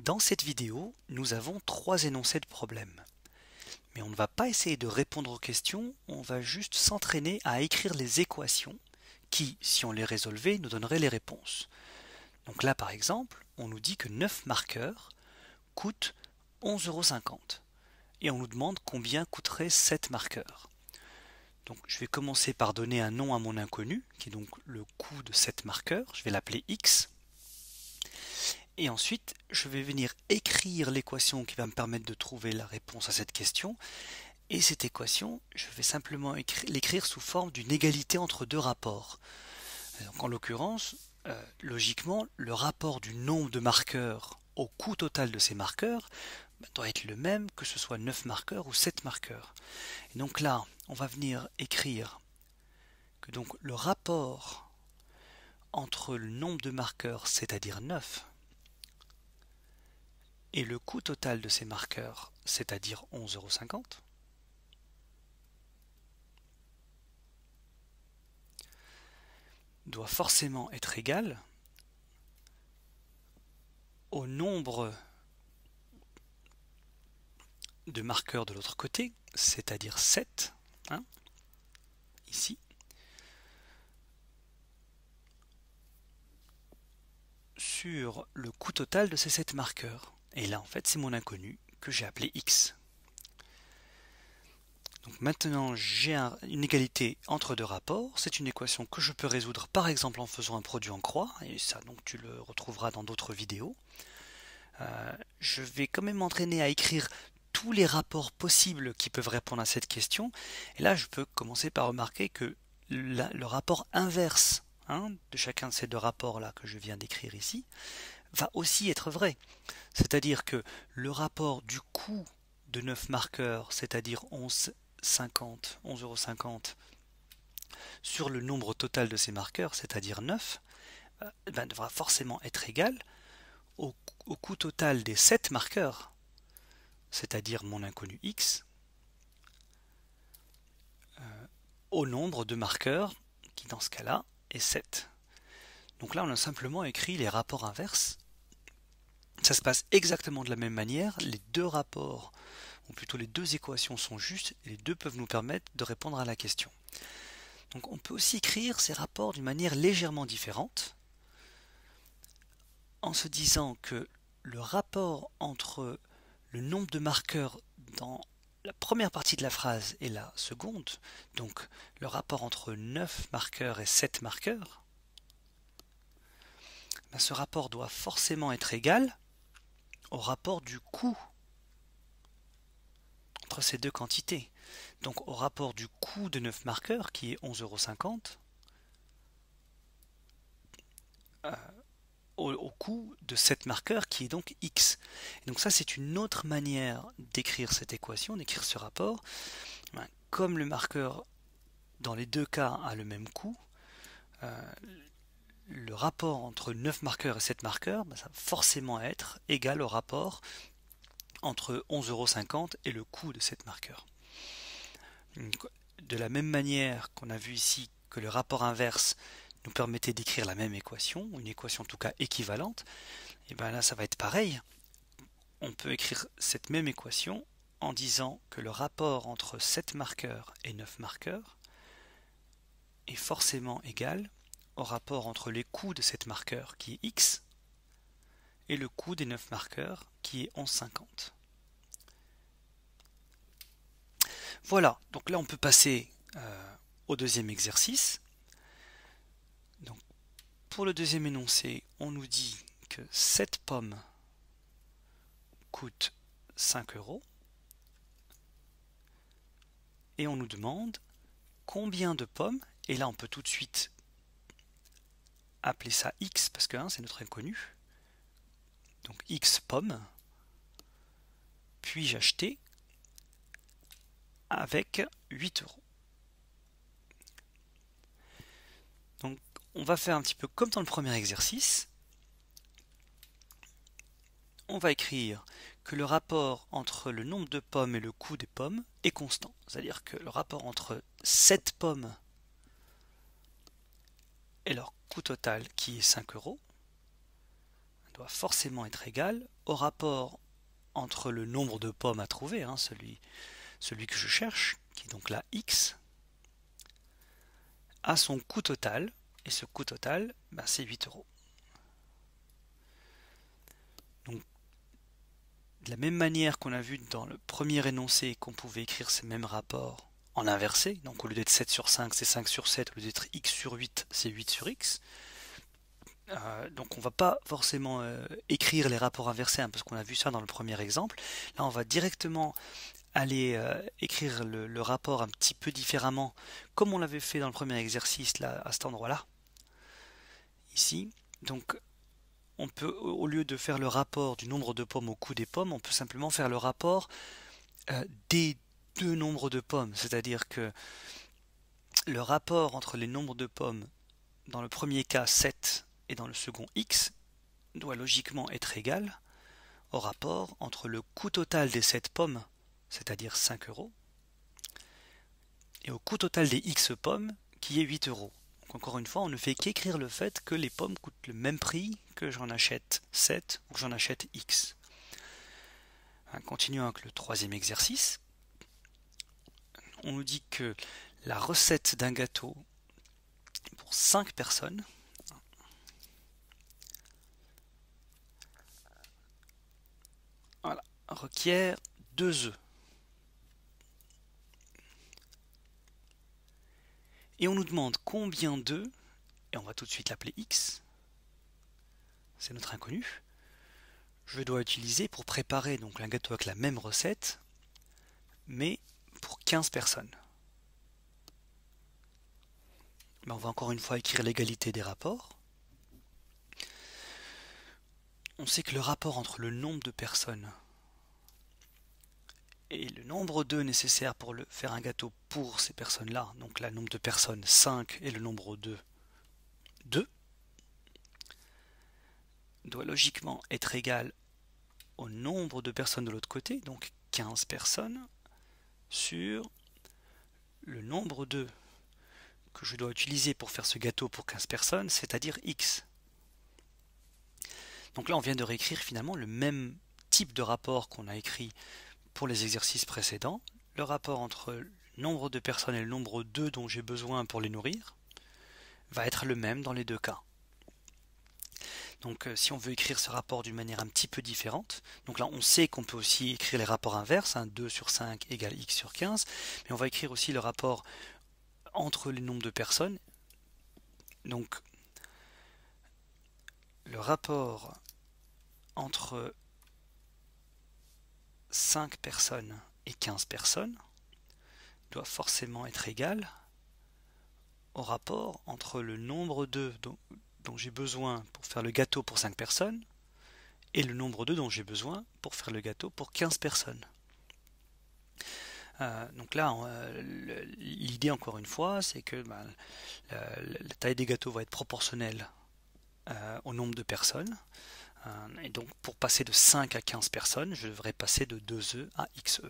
Dans cette vidéo, nous avons trois énoncés de problèmes. Mais on ne va pas essayer de répondre aux questions, on va juste s'entraîner à écrire les équations qui, si on les résolvait, nous donneraient les réponses. Donc là, par exemple, on nous dit que 9 marqueurs coûtent 11,50 euros. Et on nous demande combien coûterait 7 marqueurs. Donc je vais commencer par donner un nom à mon inconnu, qui est donc le coût de 7 marqueurs. Je vais l'appeler x. Et ensuite, je vais venir écrire l'équation qui va me permettre de trouver la réponse à cette question. Et cette équation, je vais simplement l'écrire sous forme d'une égalité entre deux rapports. Donc en l'occurrence, euh, logiquement, le rapport du nombre de marqueurs au coût total de ces marqueurs bah, doit être le même que ce soit 9 marqueurs ou 7 marqueurs. Et donc là, on va venir écrire que donc le rapport entre le nombre de marqueurs, c'est-à-dire 9, et le coût total de ces marqueurs, c'est-à-dire 11,50€, doit forcément être égal au nombre de marqueurs de l'autre côté, c'est-à-dire 7, hein, ici, sur le coût total de ces 7 marqueurs. Et là, en fait, c'est mon inconnu que j'ai appelé x. Donc maintenant, j'ai une égalité entre deux rapports. C'est une équation que je peux résoudre par exemple en faisant un produit en croix. Et ça, donc, tu le retrouveras dans d'autres vidéos. Euh, je vais quand même m'entraîner à écrire tous les rapports possibles qui peuvent répondre à cette question. Et là, je peux commencer par remarquer que le rapport inverse hein, de chacun de ces deux rapports-là que je viens d'écrire ici, va aussi être vrai. C'est-à-dire que le rapport du coût de 9 marqueurs, c'est-à-dire 11,50 11,50 sur le nombre total de ces marqueurs, c'est-à-dire 9, euh, ben, devra forcément être égal au, coût total des 7 marqueurs, c'est-à-dire mon inconnu x, euh, au nombre de marqueurs, qui dans ce cas-là est 7. Donc là, on a simplement écrit les rapports inverses. Ça se passe exactement de la même manière. Les deux rapports, ou plutôt les deux équations sont justes, les deux peuvent nous permettre de répondre à la question. Donc on peut aussi écrire ces rapports d'une manière légèrement différente, en se disant que le rapport entre le nombre de marqueurs dans la première partie de la phrase et la seconde, donc le rapport entre 9 marqueurs et 7 marqueurs, ben, ce rapport doit forcément être égal au rapport du coût entre ces deux quantités. Donc au rapport du coût de 9 marqueurs qui est 11,50€ euh, au, coût de 7 marqueurs qui est donc x. donc ça c'est une autre manière d'écrire cette équation, d'écrire ce rapport. Ben, comme le marqueur dans les deux cas a le même coût, euh, le rapport entre 9 marqueurs et 7 marqueurs, ben, ça va forcément être égal au rapport entre 11,50€ et le coût de 7 marqueurs. De la même manière qu'on a vu ici que le rapport inverse nous permettait d'écrire la même équation, une équation en tout cas équivalente, et bien là ça va être pareil. On peut écrire cette même équation en disant que le rapport entre 7 marqueurs et 9 marqueurs est forcément égal au rapport entre les coûts de cette marqueur qui est x et le coût des 9 marqueurs qui est 11,50. Voilà, donc là on peut passer euh, au deuxième exercice. Donc, pour le deuxième énoncé, on nous dit que 7 pommes coûtent 5 euros et on nous demande combien de pommes, et là on peut tout de suite appeler ça x parce que hein, c'est notre inconnu. Donc x pomme. Puis-je avec 8 euros. Donc on va faire un petit peu comme dans le premier exercice. On va écrire que le rapport entre le nombre de pommes et le coût des pommes est constant. C'est-à-dire que le rapport entre 7 pommes et leur total qui est 5 euros. doit forcément être égal au rapport entre le nombre de pommes à trouver, hein, celui, celui que je cherche, qui est donc la x, à son coût total, et ce coût total, ben, c'est 8 euros. Donc, de la même manière qu'on a vu dans le premier énoncé qu'on pouvait écrire ces mêmes rapports en inversé, donc au lieu d'être 7 sur 5, c'est 5 sur 7, au lieu d'être x sur 8, c'est 8 sur x. Euh, donc on va pas forcément euh, écrire les rapports inversés, hein, parce qu'on a vu ça dans le premier exemple. Là, on va directement aller euh, écrire le, rapport un petit peu différemment, comme on l'avait fait dans le premier exercice là, à cet endroit-là. Ici. Donc on peut, au lieu de faire le rapport du nombre de pommes au coût des pommes, on peut simplement faire le rapport des deux nombres de pommes. C'est-à-dire que le rapport entre les nombres de pommes, dans le premier cas 7 et dans le second x doit logiquement être égal au rapport entre le coût total des 7 pommes, c'est-à-dire 5 euros, et au coût total des x pommes, qui est 8 euros. Donc encore une fois, on ne fait qu'écrire le fait que les pommes coûtent le même prix que j'en achète 7 ou que j'en achète x. Continuons avec le troisième exercice. On nous dit que la recette d'un gâteau pour 5 personnes requiert deux œufs. Et on nous demande combien d'œufs, et on va tout de suite l'appeler x, c'est notre inconnu, je dois utiliser pour préparer donc un gâteau avec la même recette, mais pour 15 personnes. Ben, on va encore une fois écrire l'égalité des rapports. On sait que le rapport entre le nombre de personnes et le nombre d'œufs nécessaires pour faire un gâteau pour ces personnes-là, donc le nombre de personnes 5 et le nombre d'œufs 2, doit logiquement être égal au nombre de personnes de l'autre côté, donc 15 personnes, sur le nombre d'œufs que je dois utiliser pour faire ce gâteau pour 15 personnes, c'est-à-dire x. Donc là, on vient de réécrire finalement le même type de rapport qu'on a écrit pour les exercices précédents, le rapport entre le nombre de personnes et le nombre d'œufs dont j'ai besoin pour les nourrir va être le même dans les deux cas. Donc euh, si on veut écrire ce rapport d'une manière un petit peu différente, donc là on sait qu'on peut aussi écrire les rapports inverses, 2 hein, sur 5 égale x sur 15, mais on va écrire aussi le rapport entre les nombres de personnes. Donc le rapport entre 5 personnes et 15 personnes doit forcément être égal au rapport entre le nombre d'œufs dont, j'ai besoin pour faire le gâteau pour 5 personnes et le nombre d'œufs dont j'ai besoin pour faire le gâteau pour 15 personnes. Euh, donc là, euh, l'idée encore une fois, c'est que ben, la, taille des gâteaux va être proportionnelle euh, au nombre de personnes. Et donc pour passer de 5 à 15 personnes, je devrais passer de 2e à xe.